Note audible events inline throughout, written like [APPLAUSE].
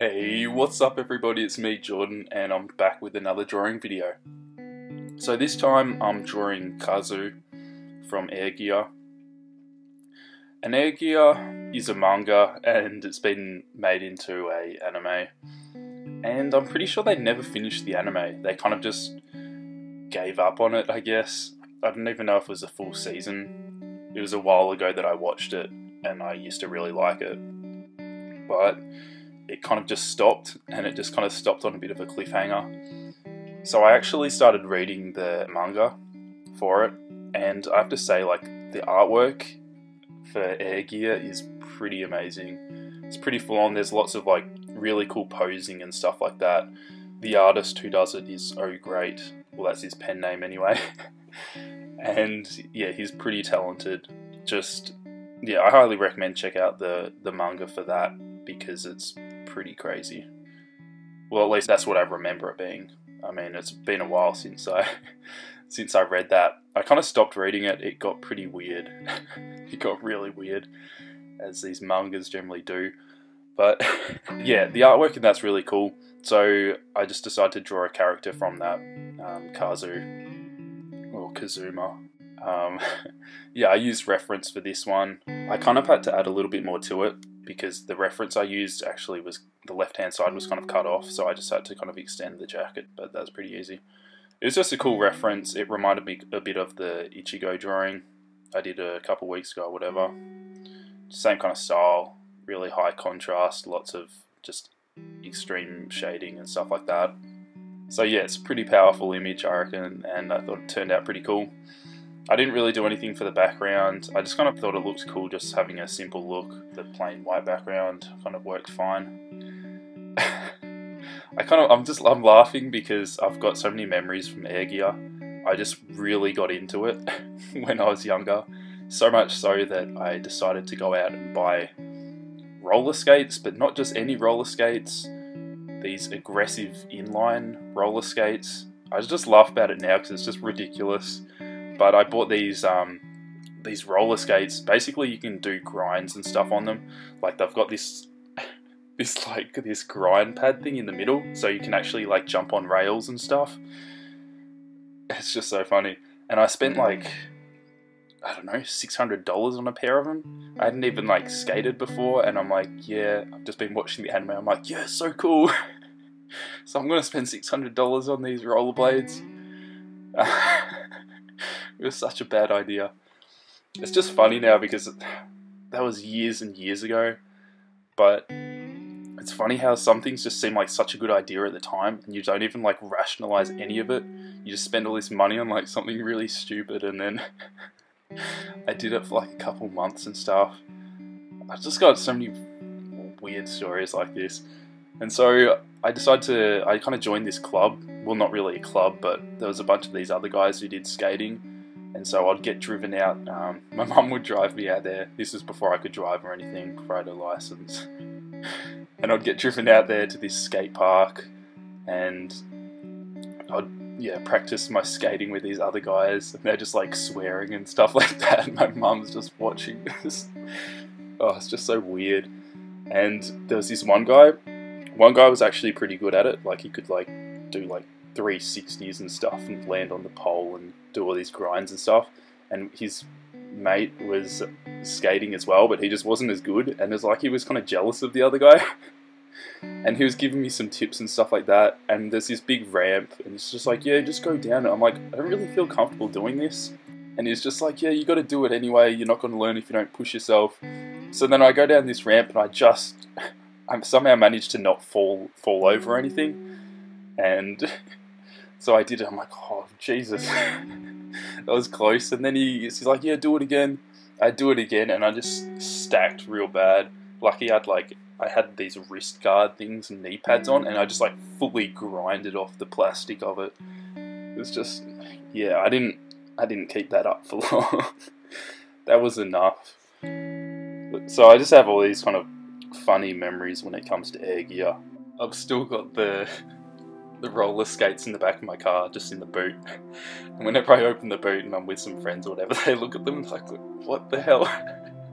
Hey, what's up everybody, it's me Jordan and I'm back with another drawing video. So this time I'm drawing Kazu from Air Gear. And Air Gear is a manga and it's been made into a anime. And I'm pretty sure they never finished the anime, they kind of just gave up on it I guess. I don't even know if it was a full season. It was a while ago that I watched it and I used to really like it. But it kind of just stopped and it just kind of stopped on a bit of a cliffhanger. So I actually started reading the manga for it, and I have to say, like, the artwork for Air Gear is pretty amazing. It's pretty full on, there's lots of like really cool posing and stuff like that. The artist who does it is Oh Great, well, that's his pen name anyway. [LAUGHS] and yeah, he's pretty talented. Just yeah, I highly recommend check out the the manga for that because it's pretty crazy. Well, at least that's what I remember it being. I mean, it's been a while since I [LAUGHS] since I read that. I kind of stopped reading it. It got pretty weird. [LAUGHS] it got really weird, as these mangas generally do. But [LAUGHS] yeah, the artwork in that's really cool. So I just decided to draw a character from that, um, Kazu or Kazuma. Um, yeah, I used reference for this one. I kind of had to add a little bit more to it because the reference I used actually was the left hand side was kind of cut off, so I just had to kind of extend the jacket, but that was pretty easy. It was just a cool reference. It reminded me a bit of the Ichigo drawing I did a couple weeks ago, whatever. Same kind of style, really high contrast, lots of just extreme shading and stuff like that. So yeah, it's a pretty powerful image, I reckon, and I thought it turned out pretty cool. I didn't really do anything for the background. I just kind of thought it looked cool just having a simple look. The plain white background kind of worked fine. [LAUGHS] I kind of, I'm just, I'm laughing because I've got so many memories from Air Gear. I just really got into it [LAUGHS] when I was younger. So much so that I decided to go out and buy roller skates, but not just any roller skates. These aggressive inline roller skates. I just laugh about it now because it's just ridiculous but I bought these um, these roller skates. Basically, you can do grinds and stuff on them. Like they've got this [LAUGHS] this like this grind pad thing in the middle, so you can actually like jump on rails and stuff. It's just so funny. And I spent like I don't know six hundred dollars on a pair of them. I hadn't even like skated before, and I'm like, yeah, I've just been watching the anime. I'm like, yeah, so cool. [LAUGHS] so I'm gonna spend six hundred dollars on these rollerblades. [LAUGHS] It was such a bad idea. It's just funny now because that was years and years ago. But it's funny how some things just seem like such a good idea at the time and you don't even like rationalize any of it. You just spend all this money on like something really stupid and then [LAUGHS] I did it for like a couple months and stuff. I've just got so many weird stories like this. And so I decided to, I kind of joined this club. Well, not really a club, but there was a bunch of these other guys who did skating and so I'd get driven out. Um, [LAUGHS] my mum would drive me out there. This was before I could drive or anything, before I had a license. [LAUGHS] and I'd get driven out there to this skate park, and I'd yeah practice my skating with these other guys, and they're just like swearing and stuff [LAUGHS] like that. And my mum's just watching this. oh, it's just so weird. And there was this one guy. One guy was actually pretty good at it. Like he could like do like 360s and stuff and land on the pole and do all these grinds and stuff. And his mate was skating as well, but he just wasn't as good. And it's like he was kind of jealous of the other guy. [LAUGHS] and he was giving me some tips and stuff like that. And there's this big ramp, and he's just like, Yeah, just go down. I'm like, I don't really feel comfortable doing this. And he's just like, Yeah, you got to do it anyway. You're not going to learn if you don't push yourself. So then I go down this ramp, and I just. [LAUGHS] I somehow managed to not fall fall over or anything, and [LAUGHS] so I did it. I'm like, oh Jesus, [LAUGHS] that was close. And then he, he's like, yeah, do it again. I do it again, and I just stacked real bad. Lucky I'd like I had these wrist guard things and knee pads on, and I just like fully grinded off the plastic of it. It was just, yeah, I didn't, I didn't keep that up for [LAUGHS] long. that was enough. So I just have all these kind of funny memories when it comes to air gear. I've still got the the roller skates in the back of my car, just in the boot. And whenever I open the boot and I'm with some friends or whatever, [LAUGHS] they look at them like, what the hell?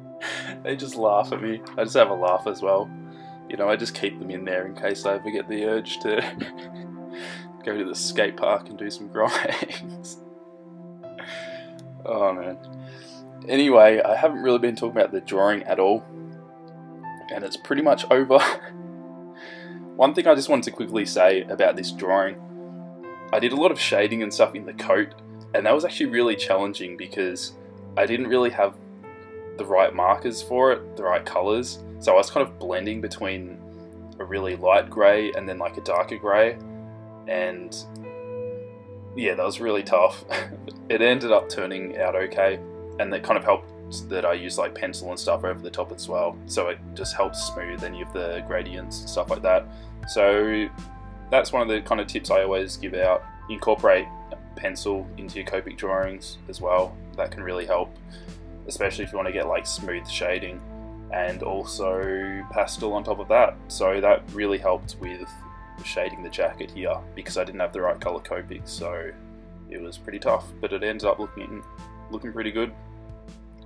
[LAUGHS] they just laugh at me. I just have a laugh as well. you know, I just keep them in there in case I ever get the urge to [LAUGHS] go to the skate park and do some grinds. oh man. Anyway, I haven't really been talking about the drawing at all, and it's pretty much over. One thing I just wanted to quickly say about this drawing, I did a lot of shading and stuff in the coat, and that was actually really challenging because I didn't really have the right markers for it, the right colours, so I was kind of blending between a really light grey and then like a darker grey, and yeah, that was really tough. [LAUGHS] it ended up turning out okay, and that kind of helped that I use like pencil and stuff over the top as well. So it just helps smooth any of the gradients and stuff like that. So that's one of the kind of tips I always give out. Incorporate pencil into your Copic drawings as well. That can really help, especially if you want to get like smooth shading and also pastel on top of that. So that really helped with shading the jacket here because I didn't have the right color Copic, so it was pretty tough, but it ended up looking looking pretty good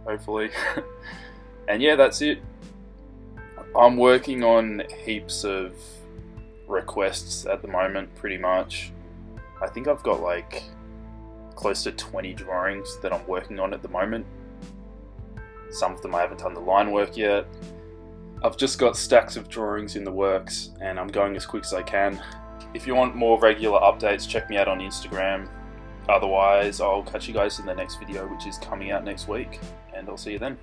hopefully. [LAUGHS] and yeah, that's it. I'm working on heaps of requests at the moment, pretty much. I think I've got like close to 20 drawings that I'm working on at the moment. Some of them I haven't done the line work yet. I've just got stacks of drawings in the works and I'm going as quick as I can. If you want more regular updates, check me out on Instagram. Otherwise, I'll catch you guys in the next video, which is coming out next week and I'll see you then.